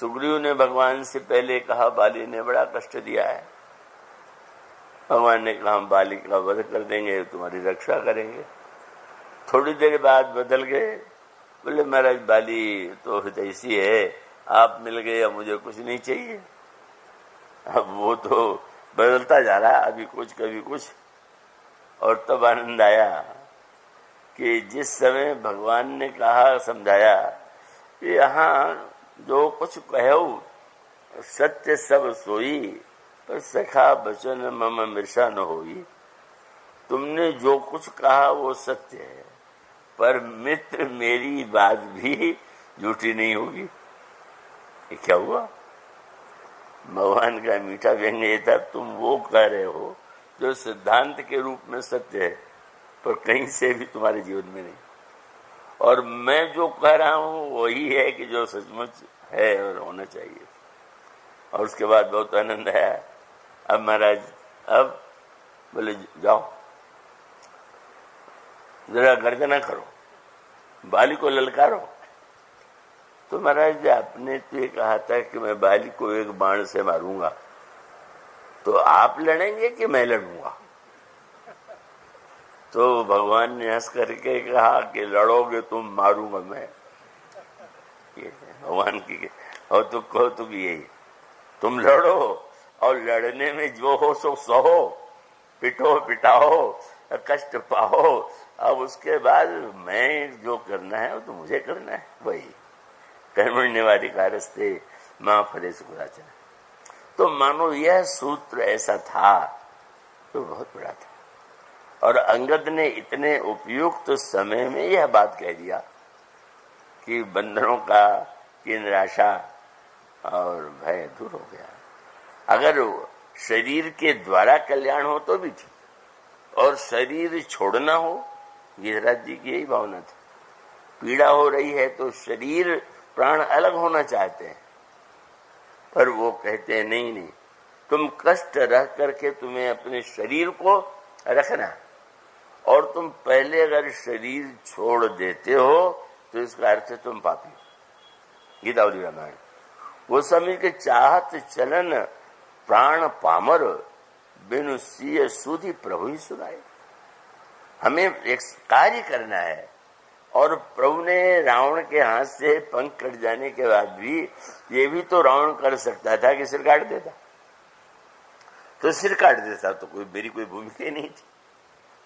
सुग्रीव ने भगवान से पहले कहा, बाली ने बड़ा कष्ट दिया है। भगवान ने कहा, हम बाली का वध कर देंगे, तुम्हारी रक्षा करेंगे। थोड़ी देर बाद बदल गए। बोले, महाराज, बाली तो ऐसी है, आप मिल गए, अब मुझे कुछ नहीं चाहिए। अब वो तो बदलता जा रहा है, अभी कुछ, कभी कुछ। और तब आनंद आया कि जिस समय भगवान ने कहा, समझाया कि यहाँ जो कुछ कहो, सत्य सब सोई, पर सखा बचन मम मिर्षा न होई। तुमने जो कुछ कहा, वो सत्य है, पर मित्र मेरी बात भी झूठी नहीं होगी। ये क्या हुआ? भगवान का मीठा व्यंग्य था, तुम वो कह रहे हो, जो सिद्धांत के रूप में सत्य है, पर कहीं से भी तुम्हारे जीवन में नहीं। और मैं जो कह रहा हूँ, वही है कि जो सचमुच है और होना चाहिए। और उसके बाद बहुत आनंद आया। अब महाराज, अब बोले, जाओ। जरा गर्जना करो। बाली को ललकारो। तो महाराज आपने तो ये कहा था कि मैं बाली को एक बाण से मारूँगा। तो आप लड़ेंगे कि मैं लड़ूँगा? तो भगवान ने हंस करके कहा कि लड़ोगे तुम, मारूँगा मैं। भगवान की और तो कहो तो यही। तुम लड़ो और लड़ने में जो हो सो सहो। पिटो, पिटाओ, कष्ट पाओ। अब उसके बाद मैं जो करना है वो तो मुझे करना है, वही। कर्मण्यवादी कारस्ते माँ फले सुखराचा तो मानो यह सूत्र ऐसा था तो बहुत बड़ा था। और अंगद ने इतने उपयुक्त तो समय में यह बात कह दिया कि बंधनों का की निराशा और भय दूर हो गया। अगर शरीर के द्वारा कल्याण हो तो भी ठीक, और शरीर छोड़ना हो, गिरिराज जी की यही भावना थी। पीड़ा हो रही है तो शरीर, प्राण अलग होना चाहते हैं, पर वो कहते हैं, नहीं नहीं, तुम कष्ट रह करके तुम्हें अपने शरीर को रखना और तुम पहले अगर शरीर छोड़ देते हो तो इसका अर्थ है तुम पापी हो। गीतावली रामायण। वो समय के चाहत चलन प्राण पामर, बिनु सीय सुधी प्रभु ही सुनाए हमें एक कार्य करना है, और प्रभु ने रावण के हाथ से पंख कट जाने के बाद भी ये भी तो रावण कर सकता था कि सिर काट देता। तो सिर काट देता तो कोई, मेरी कोई भूमिका नहीं थी।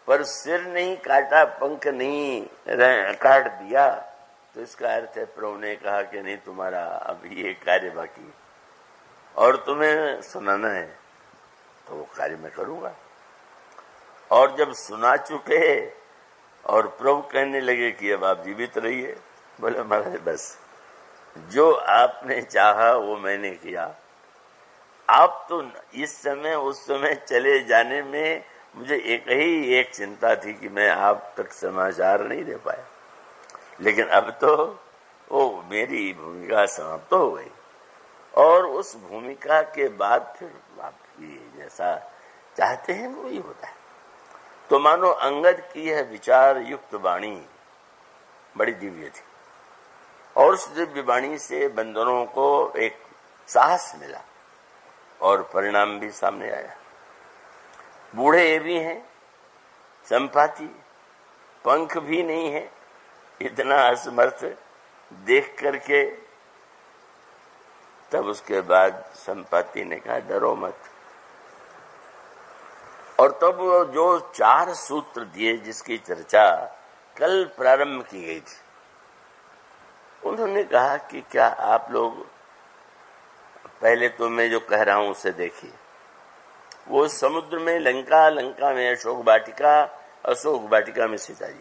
पर सिर नहीं काटा, पंख नहीं काट दिया तो इसका अर्थ है प्रभु ने कहा कि नहीं, तुम्हारा अभी ये कार्य बाकी और तुम्हें सुनाना है तो वो कार्य मैं करूँगा। और जब सुना चुके, और प्रभु कहने लगे कि अब आप जीवित रहिए, बोले, महाराज, बस, जो आपने चाहा, वो मैंने किया। आप तो इस समय, उस समय चले जाने में मुझे एक ही, एक चिंता थी कि मैं आप तक समाचार नहीं दे पाया। लेकिन अब तो वो मेरी भूमिका समाप्त तो हो गई। और उस भूमिका के बाद फिर आपकी जैसा चाहते हैं वही होता है। तो मानो अंगद की यह विचार युक्त वाणी बड़ी दिव्य थी। और उस दिव्य वाणी से बंदरों को एक साहस मिला और परिणाम भी सामने आया। बूढ़े ये भी हैं, संपाति, पंख भी नहीं है, इतना असमर्थ देख करके। तब उसके बाद संपत्ति ने कहा, डरो मत। और तब जो चार सूत्र दिए जिसकी चर्चा कल प्रारंभ की गई थी, उन्होंने कहा कि क्या आप लोग, पहले तो मैं जो कह रहा हूँ उसे देखिए। वो समुद्र में लंका लंका में अशोक वाटिका अशोक वाटिका में जी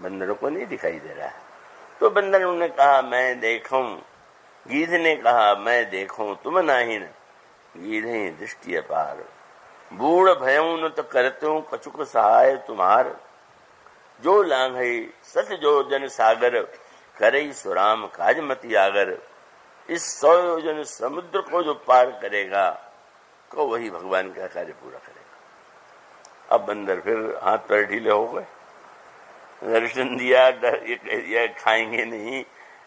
बंदरों को नहीं दिखाई दे रहा है। तो बंदरों ने कहा, मैं देखूँ। गीध ने कहा, मैं देखूँ, तुम नहीं गीध दृष्टि अपार। बूढ़ भयऊ तो करते हूँ कछुक सहाय तुम्हार। जो लांग सत जो जन सागर करे सुराम काजमती आगर। इस सौ योजन समुद्र को जो पार करेगा को वही भगवान का कार्य पूरा करेगा। अब बंदर फिर हाथ पैर ढीले हो गए। दर्शन दिया ये कह दिया, खाएँगे नहीं।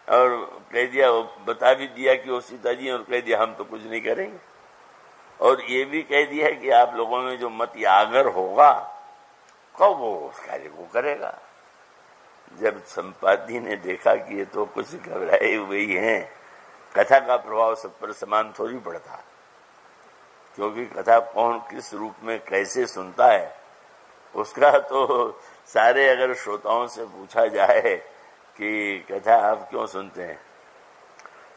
और कह दिया, वो बता भी दिया कि वो सीता जी और कह दिया, हम तो कुछ नहीं करेंगे। और ये भी कह दिया कि आप लोगों में जो मत यागर होगा, कब वो उस कार्य को करेगा? जब संपादी ने देखा कि ये तो कुछ घबराए हुए ही हैं, कथा का प्रभाव सब पर समान थोड़ी पड़ता। क्योंकि कथा कौन किस रूप में कैसे सुनता है, उसका तो सारे अगर श्रोताओं से पूछा जाए कि कथा आप क्यों सुनते हैं?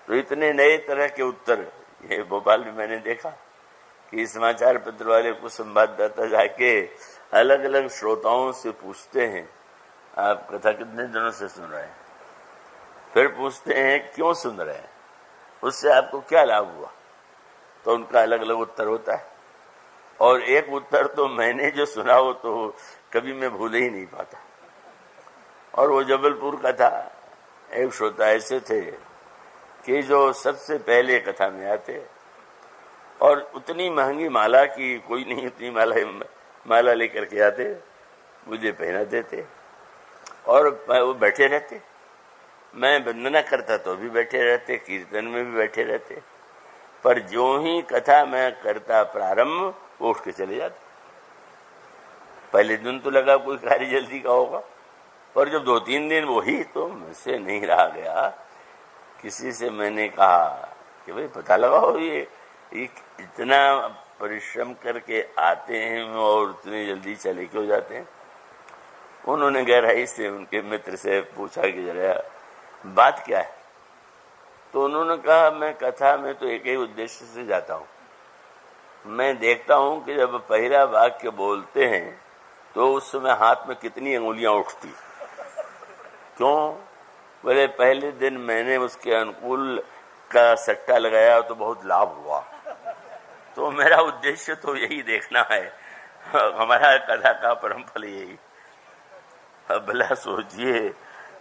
तो इतने नए तरह के उत्तर, ये भोपाल में मैंने देखा कि समाचार पत्र वाले कुछ संवाददाता जाके अलग अलग श्रोताओं से पूछते हैं, आप कथा कितने दिनों से सुन रहे हैं? फिर पूछते हैं, क्यों सुन रहे हैं? उससे आपको क्या लाभ हुआ? तो उनका अलग अलग उत्तर होता है। और एक उत्तर तो मैंने जो सुना हो तो कभी मैं भूल ही नहीं पाता। और वो जबलपुर का था, एक श्रोता ऐसे थे कि जो सबसे पहले कथा में आते और उतनी महँगी माला की कोई नहीं, उतनी माला माला लेकर के आते, मुझे पहना देते और वो बैठे रहते। मैं वंदना करता तो भी बैठे रहते, कीर्तन में भी बैठे रहते। पर जो ही कथा मैं करता प्रारंभ वो उठ के चले जाते। पहले दिन तो लगा कोई कार्य जल्दी का होगा और जब दो तीन दिन वही तो मुझसे नहीं रहा गया। किसी से मैंने कहा कि भाई पता लगाओ ये, ये इतना परिश्रम करके आते हैं और उतनी जल्दी चले क्यों जाते हैं? उन्होंने गहराई से उनके मित्र से पूछा कि जरा बात क्या है? तो उन्होंने कहा, मैं कथा में तो एक ही उद्देश्य से जाता हूँ। मैं देखता हूँ कि जब पहला वाक्य बोलते हैं तो उस समय हाथ में कितनी अंगुलियाँ उठती क्यों? बोले, पहले दिन मैंने उसके अनुकूल का सट्टा लगाया तो बहुत लाभ हुआ। तो मेरा उद्देश्य तो यही देखना है। हमारा कथा का परम फल यही। अब भला सोचिए,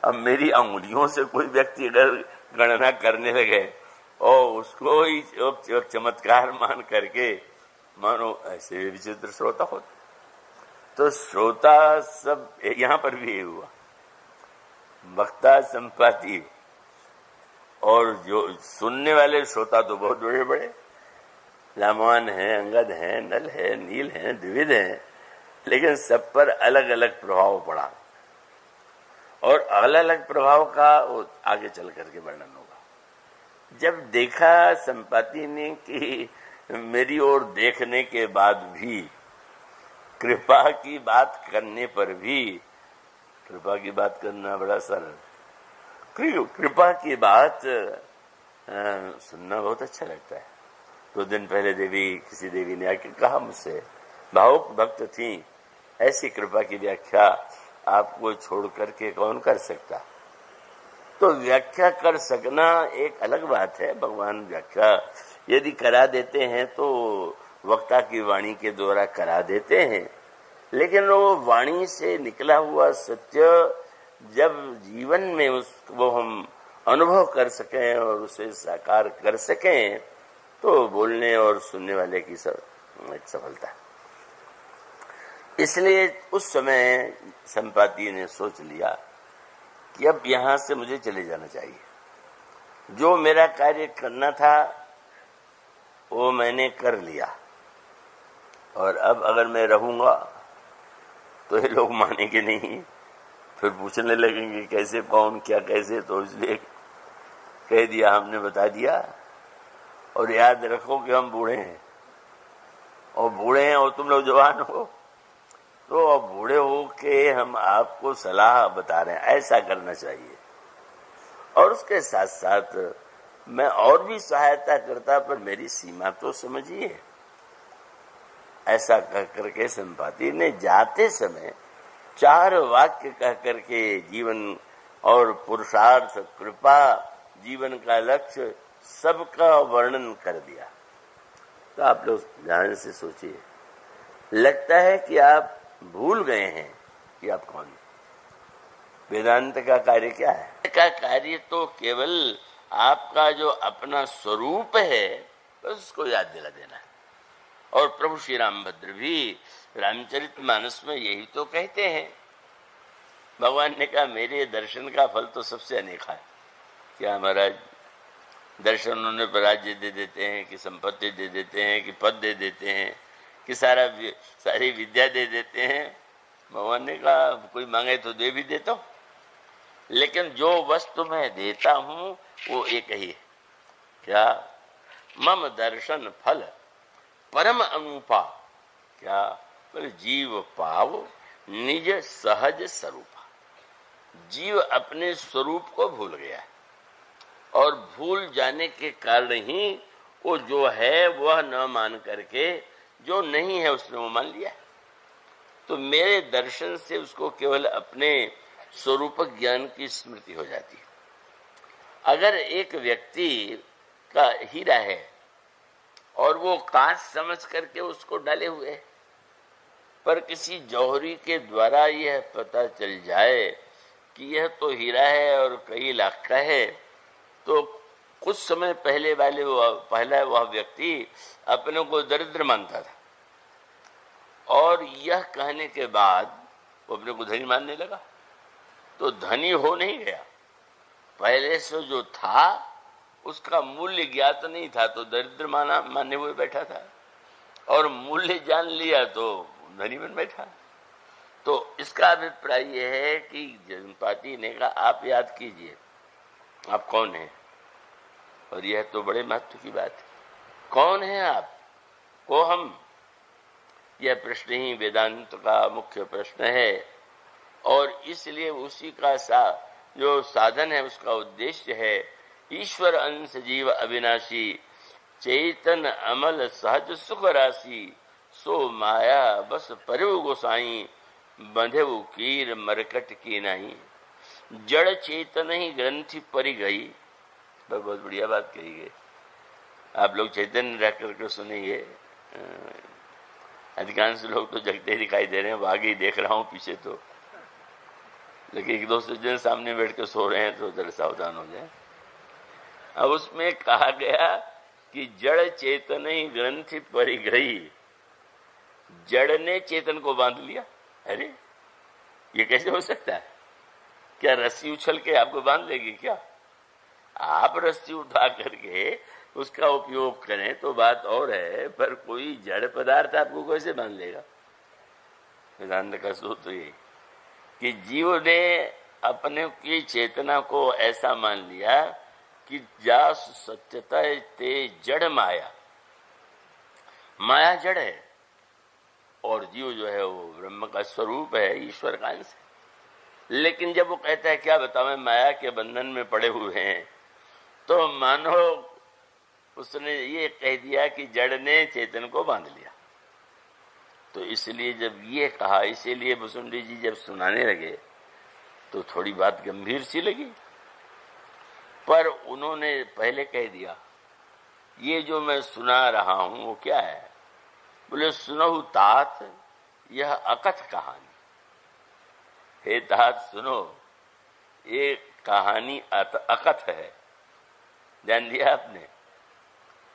अब मेरी अंगुलियों से कोई व्यक्ति अगर गणना करने लगे। और उसको ही चमत्कार मान करके मानो ऐसे विचित्र श्रोता होते। तो श्रोता सब यहाँ पर भी हुआ। वक्ता, संपाति और जो सुनने वाले श्रोता तो बहुत बड़े बड़े लामान है, अंगद है, नल है, नील है, द्विविध है। लेकिन सब पर अलग अलग प्रभाव पड़ा। और अलग अलग प्रभाव का आगे चल करके वर्णन होगा। जब देखा संपत्ति ने कि मेरी ओर देखने के बाद भी कृपा की बात करने पर भी कृपा की बात करना बड़ा सरल। कृपा की बात आ, सुनना बहुत अच्छा लगता है। दो तो दिन पहले देवी किसी देवी ने आके कहा मुझसे भावुक भक्त थी ऐसी कृपा की व्याख्या आपको छोड़ करके कौन कर सकता? तो व्याख्या कर सकना एक अलग बात है, भगवान व्याख्या यदि करा देते हैं तो वक्ता की वाणी के द्वारा करा देते हैं। लेकिन वो वाणी से निकला हुआ सत्य जब जीवन में उस वो हम अनुभव कर सकें और उसे साकार कर सकें तो बोलने और सुनने वाले की सब सफलता। इसलिए उस समय संपाति ने सोच लिया कि अब यहाँ से मुझे चले जाना चाहिए। जो मेरा कार्य करना था, वो मैंने कर लिया। और अब अगर मैं रहूँगा तो ये लोग मानेंगे नहीं। फिर पूछने लगेंगे, कैसे, कौन, क्या, कैसे? तो इसलिए कह दिया, हमने बता दिया। और याद रखो कि हम बूढ़े हैं। और बूढ़े हैं और तुम लोग जवान हो। तो अब बूढ़े हो के हम आपको सलाह बता रहे हैं, ऐसा करना चाहिए। और उसके साथ साथ मैं और भी सहायता करता, पर मेरी सीमा तो समझिए। ऐसा कह करके संपाति ने जाते समय चार वाक्य कह करके जीवन और पुरुषार्थ, कृपा, जीवन का लक्ष्य, सबका वर्णन कर दिया। तो आप लोग ध्यान से सोचिए। लगता है कि आप भूल गए हैं कि आप कौन वेदांत का कार्य क्या है? का कार्य तो केवल आपका जो अपना स्वरूप है उसको याद दिला देना और प्रभु श्री रामभद्र भी रामचरित मानस में यही तो कहते हैं। भगवान ने कहा, मेरे दर्शन का फल तो सबसे अनेका है। क्या महाराज, दर्शन उन्होंने राज्य दे देते हैं, कि संपत्ति दे देते हैं, कि पद दे देते हैं। कि सारा सारी विद्या दे देते हैं। भगवान ने कहा, कोई मांगे तो दे भी देता हूँ। लेकिन जो वस्तु मैं देता हूँ, वो एक ही है। क्या? मम दर्शन फल, परम अनुपा। क्या? बोले, जीव पाव, निज सहज स्वरूप। जीव अपने स्वरूप को भूल गया है। और भूल जाने के कारण ही वो जो है, वह न मान करके जो नहीं है उसने वो मान लिया। तो मेरे दर्शन से उसको केवल अपने स्वरूप ज्ञान की स्मृति हो जाती है। अगर एक व्यक्ति का हीरा है और वो कांच समझ करके उसको डाले हुए है, पर किसी जौहरी के द्वारा यह पता चल जाए कि यह तो हीरा है और कई लाख का है तो कुछ समय पहले वाले वह, पहला वह व्यक्ति अपने को दरिद्र मानता था। और यह कहने के बाद वो अपने को धनी मानने लगा। तो धनी हो नहीं गया। पहले से जो था, उसका मूल्य ज्ञात नहीं था तो दरिद्र माना, मानने हुए बैठा था। और मूल्य जान लिया तो धनी बन बैठा। तो इसका अभिप्राय यह है कि जनपाति ने कहा, आप याद कीजिए, आप कौन हैं? और यह तो बड़े महत्व की बात है। कौन है आप? को हम। यह प्रश्न ही वेदांत का मुख्य प्रश्न है। और इसलिए उसी का सा, जो साधन है, उसका उद्देश्य है, ईश्वर अंश जीव अविनाशी, चेतन अमल सहज सुख राशि, सो माया बस परिव गोसाई बंधे कीर मरकट की नहीं। जड़ चेतन ही ग्रंथि परि गई। बहुत बढ़िया बात कही गई। आप लोग चैतन्य रह करके सुनेंगे अधिकांश लोग तो जगते ही दिखाई दे रहे हैं आगे ही देख रहा हूँ पीछे तो। लेकिन एक दो जन सामने बैठ के सो रहे हैं तो जरा सावधान हो जाए। अब उसमें कहा गया कि जड़ चेतन ही ग्रंथ परिग्रही जड़ ने चेतन को बाँध लिया। अरे, ये कैसे हो सकता है? क्या रस्सी उछल के आपको बाँध लेगी क्या? आप रस्सी उठा करके उसका उपयोग करें तो बात और है, पर कोई जड़ पदार्थ आपको कैसे बाँध लेगा? वेदांत का सूत्र ये कि जीव ने अपने की चेतना को ऐसा मान लिया कि जास सत्यता ते जड़ माया। माया जड़ है और जीव जो है वो ब्रह्म का स्वरूप है ईश्वर का अंश लेकिन जब वो कहता है, क्या बताओ माया के बंधन में पड़े हुए हैं तो मानो उसने ये कह दिया कि जड़ ने चेतन को बाँध लिया। तो इसलिए जब ये कहा, इसीलिए बसुंडी जी जब सुनाने लगे तो थोड़ी बात गंभीर सी लगी। पर उन्होंने पहले कह दिया, ये जो मैं सुना रहा हूँ, वो क्या है? बोले सुनो तात, यह अकथ कहानी। हे तात, सुनो ये कहानी अकथ है। जान दिया आपने?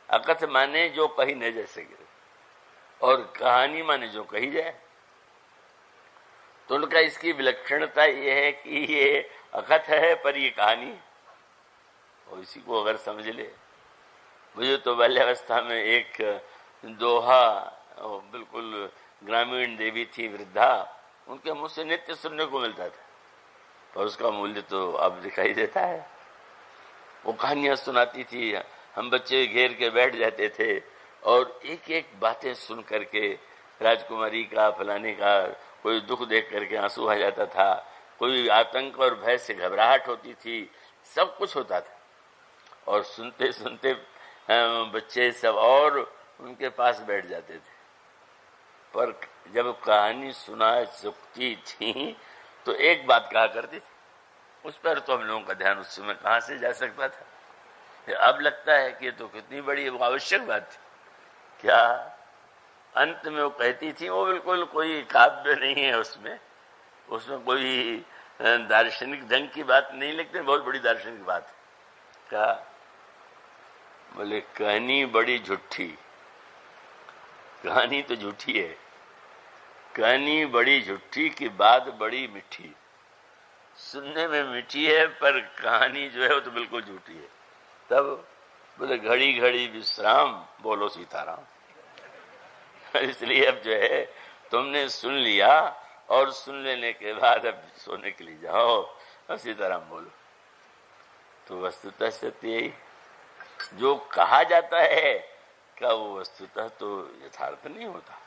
अकथ माने जो कही न जा सके और कहानी माने जो कही जाए। तो उनका इसकी विलक्षणता यह है कि ये अकथ है, पर ये कहानी और इसी को अगर समझ ले। मुझे तो बाल्यावस्था में एक दोहा बिल्कुल ग्रामीण देवी थी, वृद्धा, उनके मुँह से नित्य सुनने को मिलता था। पर उसका मूल्य तो अब दिखाई देता है। वो कहानियाँ सुनाती थी, हम बच्चे घेर के बैठ जाते थे और एक एक बातें सुन करके राजकुमारी का, फलाने का कोई दुख देख करके आँसू आ जाता था, कोई आतंक और भय से घबराहट होती थी, सब कुछ होता था। और सुनते सुनते बच्चे सब और उनके पास बैठ जाते थे। पर जब कहानी सुना चुकती थी तो एक बात कहा करती थी उस पर तो हम लोगों का ध्यान उस समय कहाँ से जा सकता था? अब लगता है कि तो कितनी बड़ी आवश्यक बात थी। क्या अंत में वो कहती थी, वो बिल्कुल कोई काव्य नहीं है उसमें। उसमें कोई दार्शनिक ढंग की बात नहीं लिखते बहुत बड़ी दार्शनिक बात है। क्या? बोले, कहनी बड़ी झूठी। कहानी तो झूठी है। कहनी बड़ी झूठी की बात बड़ी मिठी। सुनने में मीठी है, पर कहानी जो है वो तो बिल्कुल झूठी है। तब बोले, घड़ी घड़ी विश्राम, बोलो सीताराम। इसलिए अब जो है, तुमने सुन लिया, और सुन लेने के बाद अब सोने के लिए जाओ, और सीताराम बोलो। तो वस्तुतः सत्य यही जो कहा जाता है क्या वो वस्तुतः तो यथार्थ नहीं होता।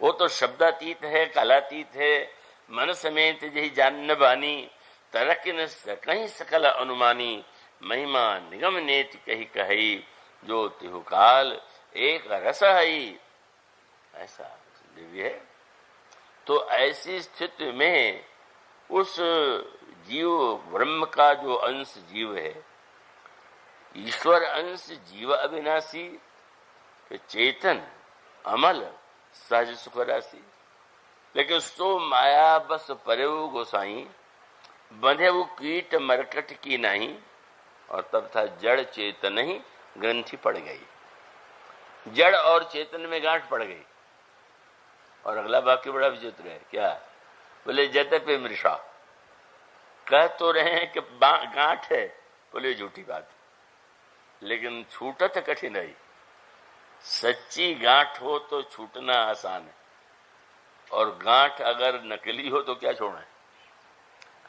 वो तो शब्दातीत है, कलातीत है मन समेत जही जान बानी तरक न कहीं सकल अनुमानी, महिमा निगम नेत कही कही जो तिहुकाल एक रस हई। ऐसा दिव्य है। तो ऐसी स्थिति में उस जीव, ब्रह्म का जो अंश जीव है, ईश्वर अंश जीव अविनाशी, चेतन, अमल, सहज सुख राशि। लेकिन सो माया बस परे गोसाई, बंधे वो कीट मरकट की नहीं, और तब था जड़ चेतन ही ग्रंथि पड़ गई। जड़ और चेतन में गांठ पड़ गई। और अगला वाक्य बड़ा विचित्र है, क्या? बोले जत पे मृषा। कह तो रहे हैं कि गांठ है, बोले, झूठी बात। लेकिन छूटत कठिन है। सच्ची गांठ हो तो छूटना आसान है। और गांठ अगर नकली हो तो क्या छोड़ना है?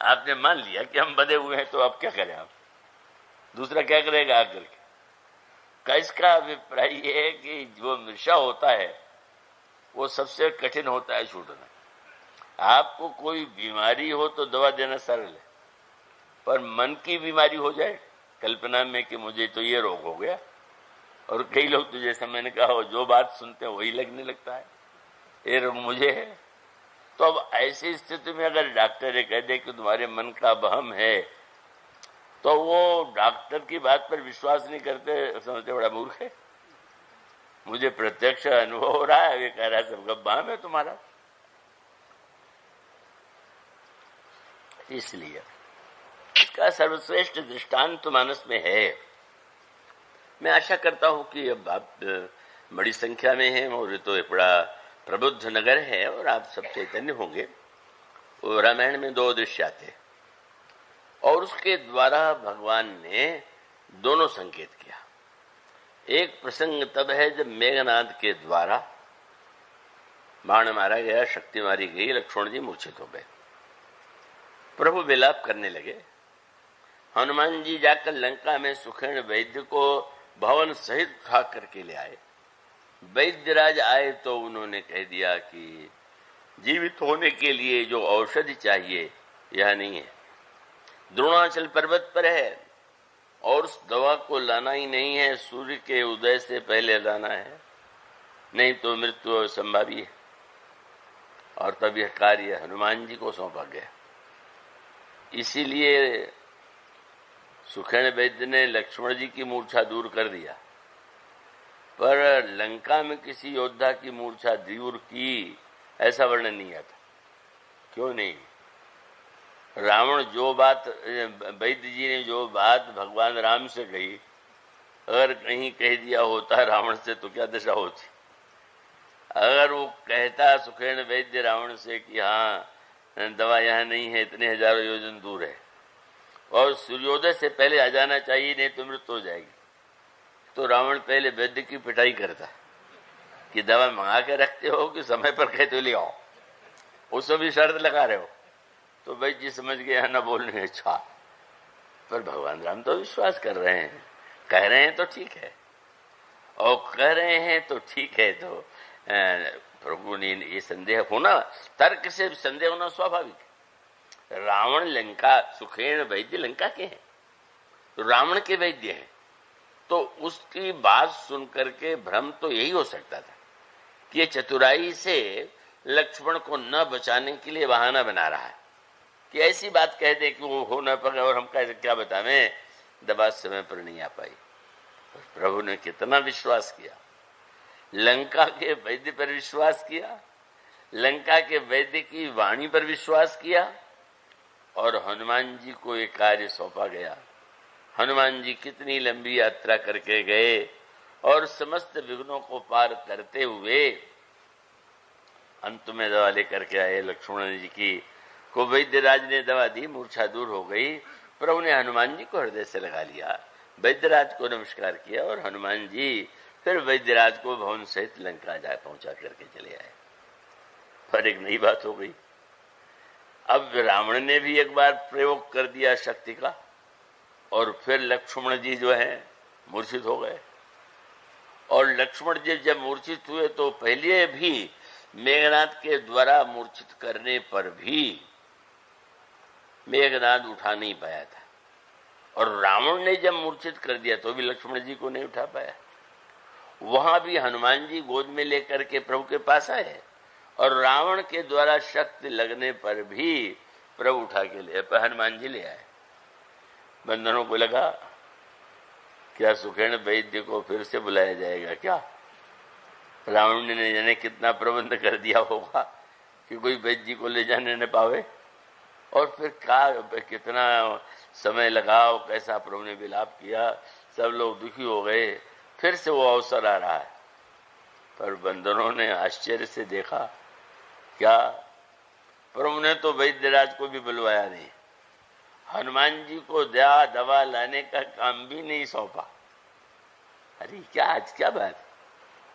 आपने मान लिया कि हम बधे हुए हैं तो अब क्या करें आप? दूसरा क्या करेगा आकर के? इसका अभिप्राय ये है कि जो नशा होता है, वो सबसे कठिन होता है छूटना। आपको कोई बीमारी हो तो दवा देना सरल है। पर मन की बीमारी हो जाए, कल्पना में कि मुझे तो ये रोग हो गया, और कई लोग तो जैसा मैंने कहा जो बात सुनते हैं, वही लगने लगता है। ये रोग मुझे है तो अब ऐसी स्थिति में अगर डॉक्टर ये कह दे कि तुम्हारे मन का बहम है तो वो डॉक्टर की बात पर विश्वास नहीं करते, समझते बड़ा मूर्ख है। मुझे प्रत्यक्ष अनुभव हो रहा है वे कह रहा है, सब गब्बाम है तुम्हारा। इसलिए इसका सर्वश्रेष्ठ दृष्टांत मानस में है। मैं आशा करता हूँ कि अब आप बड़ी संख्या में हैं, और तो एक बड़ा प्रबुद्ध नगर है और आप सब चैतन्य होंगे। और रामायण में दो दृश्य आते और उसके द्वारा भगवान ने दोनों संकेत किया। एक प्रसंग तब है जब मेघनाथ के द्वारा बाण मारा गया, शक्ति मारी गई, लक्ष्मण जी मूर्छित हो गए। प्रभु विलाप करने लगे। हनुमान जी जाकर लंका में सुखेण वैद्य को भवन सहित खा करके ले आए। वैद्यराज आए तो उन्होंने कह दिया कि जीवित होने के लिए जो औषधि चाहिए, यह नहीं है। द्रोणाचल पर्वत पर है और उस दवा को लाना ही नहीं है, सूर्य के उदय से पहले लाना है, नहीं तो मृत्यु संभावी है। और तब यह कार्य हनुमान जी को सौंपा गया। इसीलिए सुखेण वैद्य ने लक्ष्मण जी की मूर्छा दूर कर दिया। पर लंका में किसी योद्धा की मूर्छा दूर की, ऐसा वर्णन नहीं आता क्यों नहीं? रावण जो बात, वैद्य जी ने जो बात भगवान राम से कही, अगर कहीं कह दिया होता रावण से तो क्या दशा होती? अगर वो कहता सुखेण वैद्य रावण से कि हाँ दवा यहाँ नहीं है, इतने हज़ारों योजन दूर है, और सूर्योदय से पहले आ जाना चाहिए, नहीं तो मृत्यु हो जाएगी। तो रावण पहले वैद्य की पिटाई करता कि दवा मंगा के रखते हो कि समय पर कहते तो ले आओ। उसमें भी शर्त लगा रहे हो। तो भाई जी समझ गए न बोलने अच्छा पर भगवान राम तो विश्वास कर रहे हैं। कह रहे हैं तो ठीक है। और कह रहे हैं तो ठीक है तो प्रभु ने ये संदेह होना, तर्क से संदेह होना स्वाभाविक। रावण लंका, सुखेण वैद्य लंका के हैं। तो रावण के वैद्य हैं। तो उसकी बात सुनकर के भ्रम तो यही हो सकता था कि ये चतुराई से लक्ष्मण को न बचाने के लिए बहाना बना रहा है। कि ऐसी बात कह दे कि वो हो न पाए और हम कैसे क्या बतावे? दबा समय पर नहीं आ पाई। प्रभु ने कितना विश्वास किया। लंका के वैद्य पर विश्वास किया। लंका के वैद्य की वाणी पर विश्वास किया। और हनुमान जी को एक कार्य सौंपा गया। हनुमान जी कितनी लंबी यात्रा करके गए और समस्त विघ्नों को पार करते हुए अंत में दवा लेकर के आए लक्ष्मण जी की, को वैद्यराज ने दवा दी, मूर्छा दूर हो गई। प्रभु ने हनुमान जी को हृदय से लगा लिया। वैद्यराज को नमस्कार किया और हनुमान जी फिर वैद्यराज को भवन सहित लंका जाए पहुँचा करके चले आए। पर एक नई बात हो गई। अब रावण ने भी एक बार प्रयोग कर दिया शक्ति का। और फिर लक्ष्मण जी जो है, मूर्छित हो गए। और लक्ष्मण जी जब मूर्छित हुए तो पहले भी मेघनाथ के द्वारा मूर्छित करने पर भी मेघनाथ उठा नहीं पाया था। और रावण ने जब मूर्छित कर दिया तो भी लक्ष्मण जी को नहीं उठा पाया। वहाँ भी हनुमान जी गोद में लेकर के प्रभु के पास आए और रावण के द्वारा शक्ति लगने पर भी प्रभु उठा के ले, हनुमान जी ले आए। बंधनों को लगा, क्या सुखेण वैद्य को फिर से बुलाया जाएगा क्या? रावण ने जाने कितना प्रबंध कर दिया होगा कि कोई वैद्य को ले जाने न पावे। और फिर क्या कितना समय लगाओ कैसा प्रभु ने विलाप किया, सब लोग दुखी हो गए। फिर से वो अवसर आ रहा है। पर बंदरों ने आश्चर्य से देखा, क्या? प्रभु ने तो वैद्यराज को भी बुलवाया नहीं। हनुमान जी को दया दवा लाने का काम भी नहीं सौंपा। अरे, क्या आज क्या बात?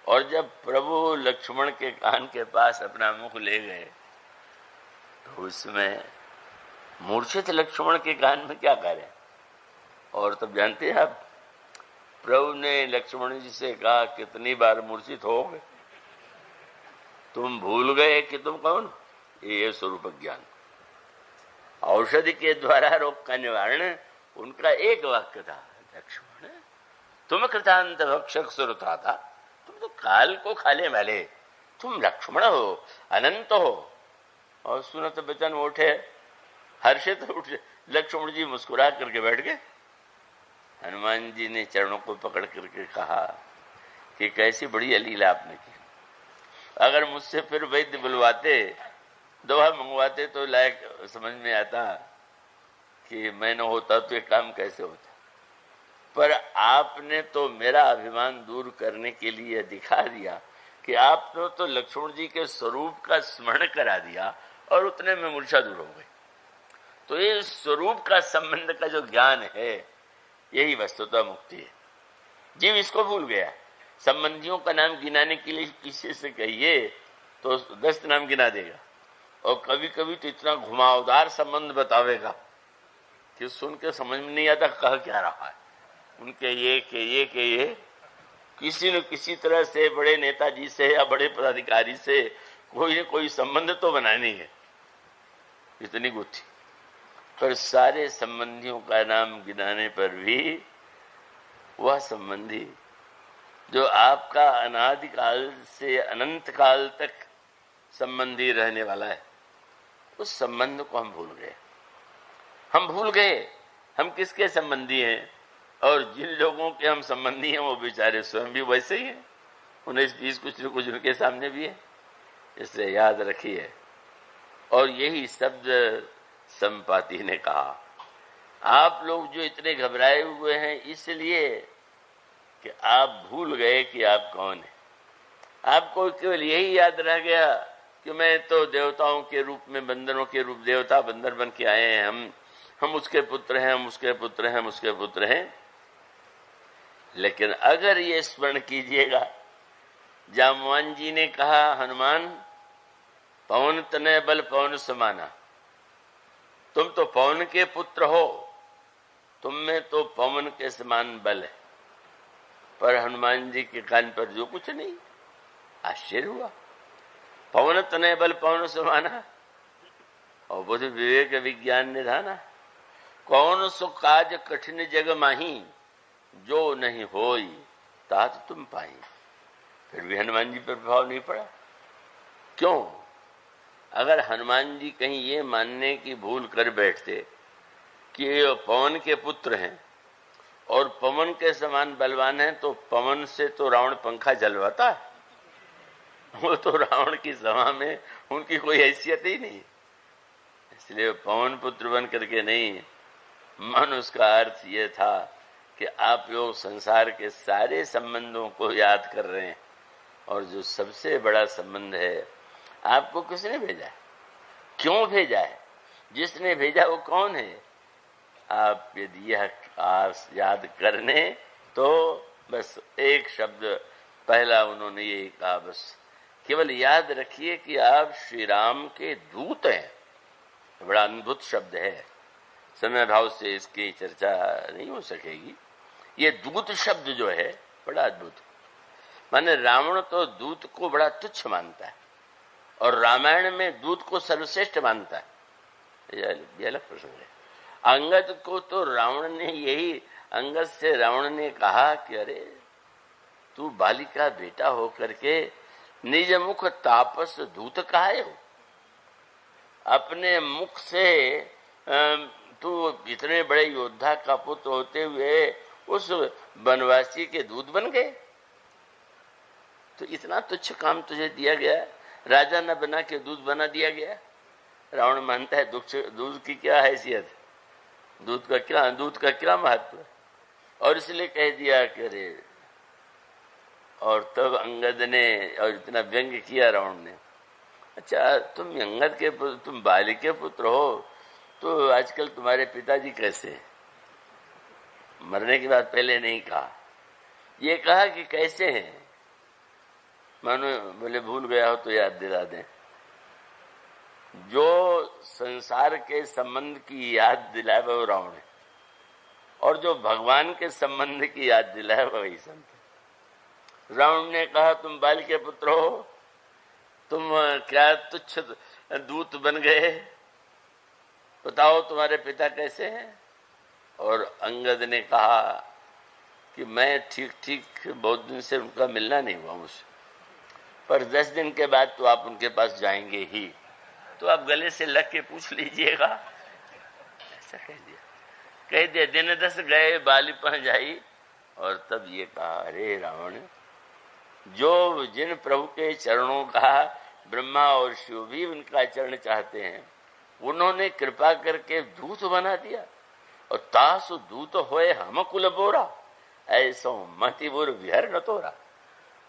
और जब प्रभु लक्ष्मण के कान के पास अपना मुख ले गए तो उसमें मूर्छित लक्ष्मण के कान में क्या करें और तब जानते हैं आप, प्रभु ने लक्ष्मण जी से कहा, कितनी बार मूर्छित हो गए? तुम भूल गए कि तुम कौन? ये स्वरूप ज्ञान। औषधि के द्वारा रोग का निवारण, उनका एक वाक्य था लक्ष्मण तुम कृतांत भक्षक सुरता था। तुम तो काल को खाले वाले तुम लक्ष्मण हो, अनंत हो। और सुनत बचन उठे। हर्षित उठ। लक्ष्मण जी मुस्कुरा करके बैठ गए। हनुमान जी ने चरणों को पकड़ करके कहा कि कैसी बड़ी अलीला आपने की। अगर मुझसे फिर वैद्य बुलवाते दवा मंगवाते तो लायक समझ में आता कि मैं न होता तो ये काम कैसे होता। पर आपने तो मेरा अभिमान दूर करने के लिए दिखा दिया कि आपने तो लक्ष्मण जी के स्वरूप का स्मरण करा दिया और उतने में मूर्छा दूर हो गई। तो ये स्वरूप का संबंध का जो ज्ञान है, यही वस्तुतः मुक्ति है। जीव इसको भूल गया। संबंधियों का नाम गिनाने के लिए किसी से कहिए तो दस्त नाम गिना देगा। और कभी कभी तो इतना घुमावदार संबंध बतावेगा कि सुन के समझ में नहीं आता कह क्या रहा है। उनके ये, के ये के ये। किसी न किसी तरह से बड़े नेताजी से या बड़े पदाधिकारी से कोई न कोई संबंध तो बनानी है इतनी गुत्थी पर सारे संबंधियों का नाम गिनाने पर भी वह संबंधी जो आपका अनादिकाल से अनंत काल तक संबंधी रहने वाला है। उस संबंध को हम भूल गए। हम भूल गए, हम किसके संबंधी हैं? और जिन लोगों के हम संबंधी हैं, वो बेचारे स्वयं भी वैसे ही हैं। उन्नीस बीस कुछ न कुछ उनके सामने भी है। इसलिए याद रखिए। और यही शब्द संपाति ने कहा। आप लोग जो इतने घबराए हुए हैं, इसलिए कि आप भूल गए कि आप कौन है। आपको केवल यही याद रह गया कि मैं तो देवताओं के रूप में, बंदरों के रूप, देवता बंदर बन के आए हैं। हम हम उसके पुत्र हैं, हम उसके पुत्र हैं, हम उसके पुत्र हैं। लेकिन अगर ये स्मरण कीजिएगा, जामवान जी ने कहा, हनुमान, पवन तनय बल पवन समाना। तुम तो पवन के पुत्र हो, तुम में तो पवन के समान बल है। पर हनुमान जी के कान पर जो कुछ नहीं, आश्चर्य हुआ। पवन तनय बल पवन समाना और बुद्ध विवेक विज्ञान निधाना। कौन सो काज कठिन जग माही, जो नहीं हो तात तुम पाई फिर भी हनुमान जी पर प्रभाव नहीं पड़ा। क्यों? अगर हनुमान जी कहीं ये मानने की भूल कर बैठते कि ये पवन के पुत्र हैं, और पवन के समान बलवान हैं तो पवन से तो रावण पंखा जलवाता है। वो तो रावण की सभा में उनकी कोई हैसियत ही नहीं। इसलिए पवन पुत्र बन करके नहीं, मन उसका अर्थ ये था कि आप लोग संसार के सारे संबंधों को याद कर रहे हैं और जो सबसे बड़ा संबंध है, आपको किसने भेजा है? क्यों भेजा है? जिसने भेजा वो कौन है? आप यदि यह याद करने तो बस एक शब्द, पहला उन्होंने यही कहा, बस। केवल याद रखिए कि आप श्री राम के दूत हैं। बड़ा अद्भुत शब्द है। समय भाव से इसकी चर्चा नहीं हो सकेगी। ये दूत शब्द जो है, बड़ा अद्भुत। माने रावण तो दूत को बड़ा तुच्छ मानता है और रामायण में दूत को सर्वश्रेष्ठ मानता है। ये अलग प्रसंग है। अंगद को तो रावण ने यही, अंगद से रावण ने कहा कि अरे, तू बालिका बेटा होकर करके निज मुख तापस दूत कहा अपने मुख से तू इतने बड़े योद्धा का पुत्र होते हुए उस वनवासी के दूध बन गए। तो इतना तुच्छ काम तुझे दिया गया राजा न बना के दूध बना दिया गया रावण मानता है दुख दूध की क्या हैसियत? दूध का क्या दूध का क्या महत्व? और इसलिए कह दिया कि अरे और तब अंगद ने और इतना व्यंग किया रावण ने। अच्छा तुम अंगद के पुत्र, तुम बाली के पुत्र हो तो आजकल तुम्हारे पिताजी कैसे मरने के बाद पहले नहीं कहा। ये कहा कि कैसे हैं? मानो बोले, भूल गया हो तो याद दिला दें। जो संसार के संबंध की याद दिलाए वो रावण है। और जो भगवान के संबंध की याद दिलाए वही संत रावण ने कहा, तुम बाल के पुत्र हो। तुम क्या तुच्छ दूत बन गए? बताओ तुम्हारे पिता कैसे हैं? और अंगद ने कहा कि मैं ठीक ठीक बहुत दिन से उनका मिलना नहीं हुआ मुझसे। पर दस दिन के बाद तो आप उनके पास जाएँगे ही। तो आप गले से लग के पूछ लीजिएगा। ऐसा कह दिया। कह दिया, दिन दस गए, बाली पह जाई और तब ये कहा, अरे रावण जो जिन प्रभु के चरणों का, ब्रह्मा और शिव भी उनका चरण चाहते हैं, उन्होंने कृपा करके दूत बना दिया। और तासु दूत होए हम कुल बोरा, ऐसो मतिबुर विहर न तोरा।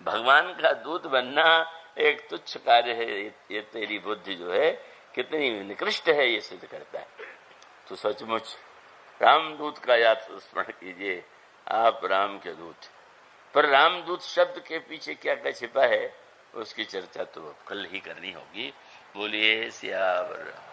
भगवान का दूत बनना एक तुच्छ कार्य है, ये तेरी बुद्धि जो है, कितनी निकृष्ट है, ये सिद्ध करता है। तो सचमुच रामदूत का याद स्मरण कीजिए, आप राम के दूत। पर रामदूत शब्द के पीछे क्या क्या छिपा है, उसकी चर्चा तो कल ही करनी होगी। बोलिए, सियावर।